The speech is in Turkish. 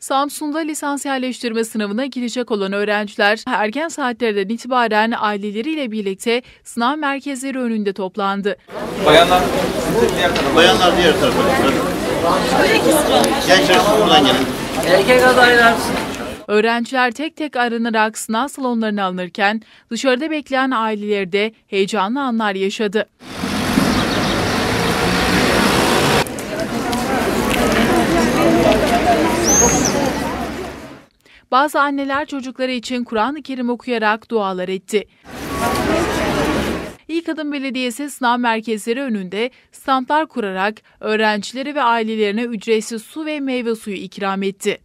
Samsun'da lisans yerleştirme sınavına girecek olan öğrenciler erken saatlerden itibaren aileleriyle birlikte sınav merkezleri önünde toplandı. Bayanlar diğer tarafa. Bayanlar diğer tarafa. Gençler buradan gelin. Erkek adaylar Öğrenciler tek tek aranarak sınav salonlarına alınırken dışarıda bekleyen aileleri de heyecanlı anlar yaşadı. Bazı anneler çocukları için Kur'an-ı Kerim okuyarak dualar etti. İlk Adım Belediyesi sınav merkezleri önünde standlar kurarak öğrencileri ve ailelerine ücretsiz su ve meyve suyu ikram etti.